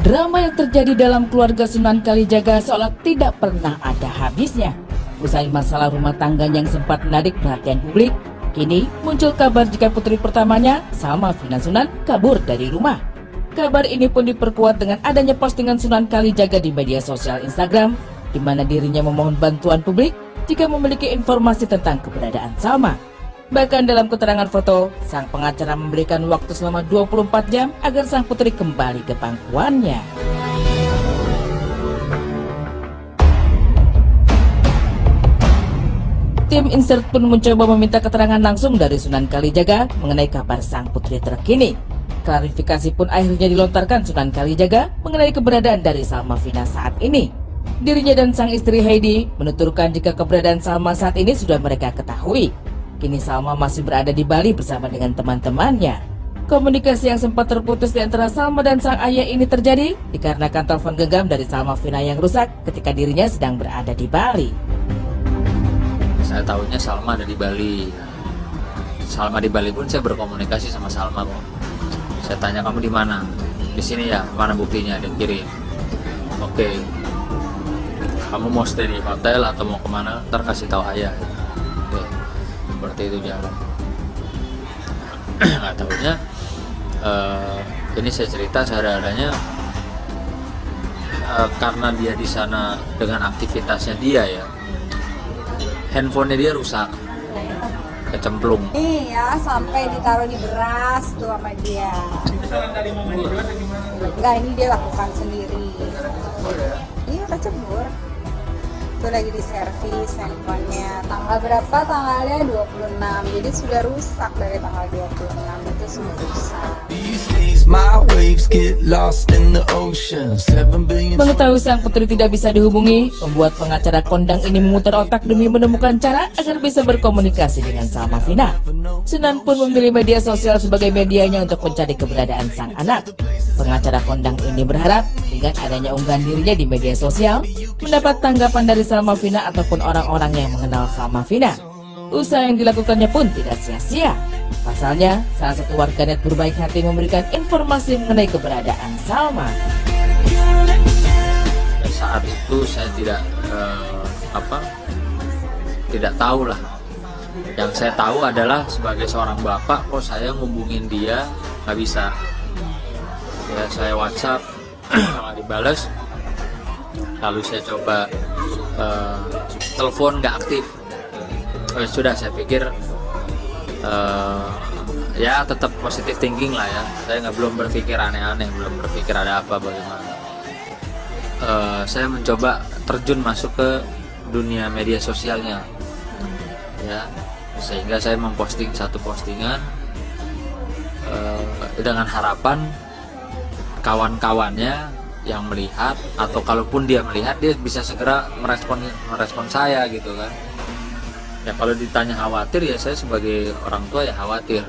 Drama yang terjadi dalam keluarga Sunan Kalijaga seolah tidak pernah ada habisnya. Usai masalah rumah tangga yang sempat menarik perhatian publik, kini muncul kabar jika putri pertamanya, Salma Vina Sunan, kabur dari rumah. Kabar ini pun diperkuat dengan adanya postingan Sunan Kalijaga di media sosial Instagram, di mana dirinya memohon bantuan publik jika memiliki informasi tentang keberadaan Salma. Bahkan dalam keterangan foto, sang pengacara memberikan waktu selama 24 jam agar sang putri kembali ke pangkuannya. Tim Insert pun mencoba meminta keterangan langsung dari Sunan Kalijaga mengenai kabar sang putri terkini. Klarifikasi pun akhirnya dilontarkan Sunan Kalijaga mengenai keberadaan dari Salma Vina saat ini. Dirinya dan sang istri Heidi menuturkan jika keberadaan Salma saat ini sudah mereka ketahui. Kini Salma masih berada di Bali bersama dengan teman-temannya. Komunikasi yang sempat terputus di antara Salma dan sang ayah ini terjadi dikarenakan telepon genggam dari Salma Vina yang rusak ketika dirinya sedang berada di Bali. Saya tahunya Salma ada di Bali. Salma di Bali pun saya berkomunikasi sama Salma. Saya tanya kamu di mana? Di sini ya. Mana buktinya? Dia kirim. Oke. Kamu mau stay di hotel atau mau ke mana? Ntar kasih tahu ayah seperti itu jalan. Nggak tahunya uh, ini saya cerita sehari-harinya uh, karena dia di sana dengan aktivitasnya dia ya handphonenya dia rusak kecemplung. Iya sampai ditaruh di beras tuh sama dia. Enggak ini dia lakukan sendiri. Iya kecebur itu lagi di servis handphonenya. Tanggal berapa? Tanggalnya 26 jadi sudah rusak dari tanggal 26 itu sudah rusak Mengetahui sang putri tidak bisa dihubungi, membuat pengacara kondang ini memutar otak demi menemukan cara agar bisa berkomunikasi dengan Salma Vina. Sunan pun memilih media sosial sebagai medianya untuk mencari keberadaan sang anak. Pengacara kondang ini berharap dengan adanya unggahan dirinya di media sosial, mendapat tanggapan dari Salma Vina ataupun orang-orang yang mengenal Salma Vina. Usaha yang dilakukannya pun tidak sia-sia. Pasalnya, salah satu warganet berbaik hati memberikan informasi mengenai keberadaan Salma. Saat itu saya tidak uh, apa, tidak tahu lah. Yang saya tahu adalah sebagai seorang bapak, kok saya ngubungin dia nggak bisa. Ya saya WhatsApp nggak dibalas, lalu saya coba uh, telepon nggak aktif. Oh, sudah saya pikir uh, ya tetap positif thinking lah ya. Saya nggak belum berpikir aneh-aneh belum berpikir ada apa bagaimana. Uh, saya mencoba terjun masuk ke dunia media sosialnya. Ya sehingga saya memposting satu postingan uh, dengan harapan kawan-kawannya yang melihat atau kalaupun dia melihat dia bisa segera merespon merespon saya gitu kan ya kalau ditanya khawatir ya saya sebagai orang tua ya khawatir.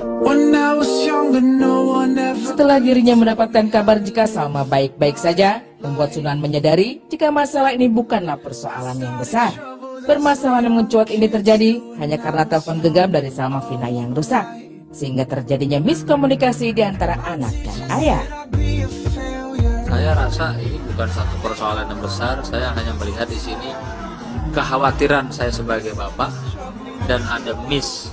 Setelah dirinya mendapatkan kabar jika Salma baik-baik saja membuat Sunan menyadari jika masalah ini bukanlah persoalan yang besar. Permasalahan yang mencuat ini terjadi hanya karena telepon genggam dari Salma Vina yang rusak sehingga terjadinya miskomunikasi di antara anak dan ayah. Saya rasa ini bukan satu persoalan yang besar saya hanya melihat di sini kekhawatiran saya sebagai bapak dan ada miss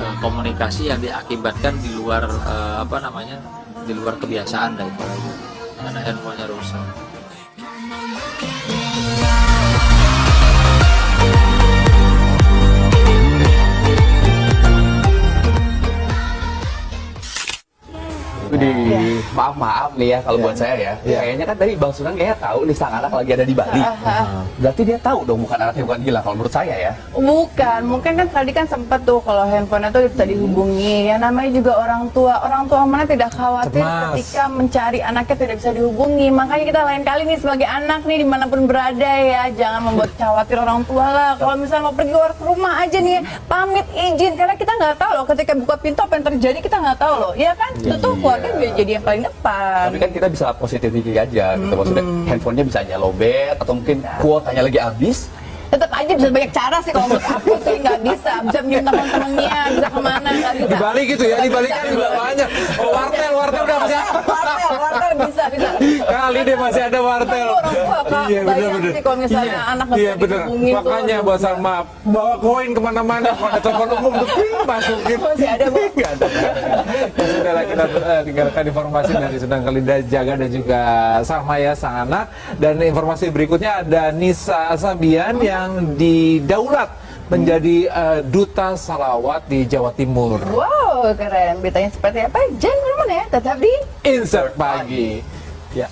uh, komunikasi yang diakibatkan di luar uh, apa namanya di luar kebiasaan daripada maaf maaf nih ya kalau ya. buat saya ya. ya. Kayaknya kan tadi Bang Sunan kayaknya tahu nih sang anak lagi ada di Bali. Uh, Berarti dia tahu dong bukan anaknya bukan gila kalau menurut saya ya. Bukan, mungkin kan tadi kan sempat tuh kalau handphone itu bisa dihubungi. Ya namanya juga orang tua. Orang tua mana tidak khawatir Cemas. ketika mencari anaknya tidak bisa dihubungi. Makanya kita lain kali nih sebagai anak nih di mana pun berada ya jangan membuat khawatir orang tua lah. Kalau misalnya mau pergi keluar ke rumah aja nih pamit izin karena kita nggak tahu loh ketika buka pintu apa yang terjadi kita nggak tahu loh. Ya kan? Iya. Itu keluarga kan jadi yang paling depan. Tapi kan kita bisa positif thinking aja gitu. Maksudnya handphonenya bisa aja lowbat atau mungkin kuotanya lagi habis tetap aja bisa banyak cara sih kalau menurut aku sih nggak bisa bisa minjem teman-temannya bisa ke mana nggak bisa Di Bali gitu ya, di Bali kan juga banyak. Oh, wartel, wartel udah masih ada. wartel wartel bisa bisa Kali deh masih ada wartel. Iya benar benar. kalau misalnya anak Iya dihubungin tuh, Makanya buat Salma bawa koin ke mana-mana. Kalau ada telepon umum tuh masukin. Masih ada, Bu. Nggak ada. Ya Sudahlah kita eh, tinggalkan informasi dari Sunan Kalijaga Jaga dan juga Salma ya sang anak. Dan informasi berikutnya ada Nisa Sabian yang didaulat menjadi eh, duta salawat di Jawa Timur. wow keren beritanya seperti apa jangan ke mana ya tetap di Insert pagi. Yeah.